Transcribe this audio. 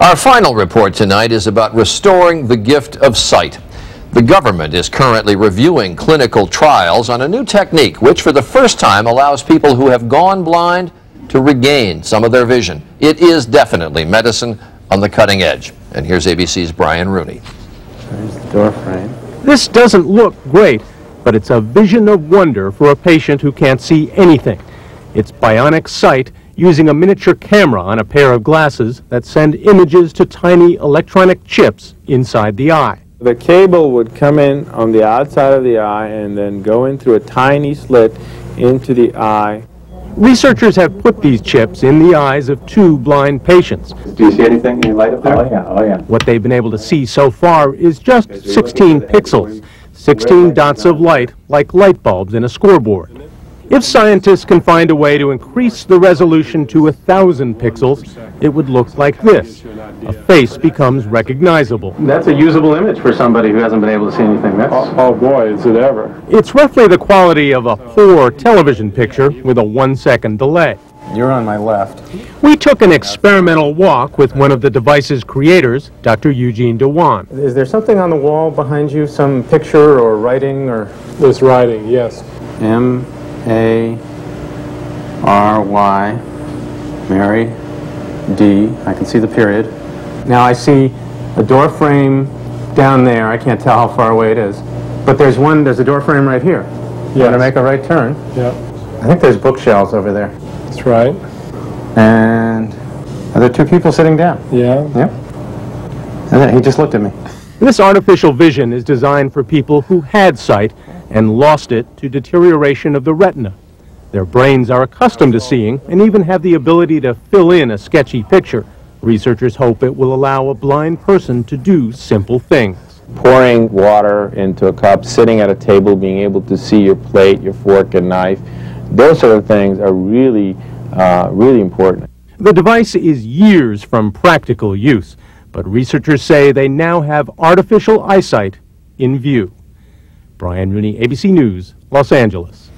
Our final report tonight is about restoring the gift of sight. The government is currently reviewing clinical trials on a new technique which for the first time allows people who have gone blind to regain some of their vision. It is definitely medicine on the cutting edge. And here's ABC's Brian Rooney. There's the door frame. This doesn't look great, but it's a vision of wonder for a patient who can't see anything. It's bionic sight using a miniature camera on a pair of glasses that send images to tiny electronic chips inside the eye. The cable would come in on the outside of the eye and then go in through a tiny slit into the eye. Researchers have put these chips in the eyes of two blind patients. Do you see anything? Any light up there? Oh, yeah, oh, yeah. What they've been able to see so far is just 16 pixels, 16 dots of light like light bulbs in a scoreboard. If scientists can find a way to increase the resolution to a thousand pixels, it would look like this. A face becomes recognizable. That's a usable image for somebody who hasn't been able to see anything. That's Oh, oh boy, is it ever. It's roughly the quality of a poor television picture with a one second delay. you're on my left. We took an experimental walk with one of the device's creators, Dr. Eugene de Juan. Is there something on the wall behind you, some picture or writing or This writing, yes. M A R Y Mary D. I can see the period. Now I see a door frame down there. I can't tell how far away it is. But there's one, there's a door frame right here. You want to make a right turn. Yeah, I think there's bookshelves over there. that's right. And are there two people sitting down? Yeah. Yep. And then he just looked at me. This artificial vision is designed for people who had sight and lost it to deterioration of the retina. Their brains are accustomed to seeing and even have the ability to fill in a sketchy picture. Researchers hope it will allow a blind person to do simple things. Pouring water into a cup, sitting at a table, being able to see your plate, your fork and knife, those sort of things are really, uh, really important. The device is years from practical use, but researchers say they now have artificial eyesight in view. Brian Rooney, ABC News, Los Angeles.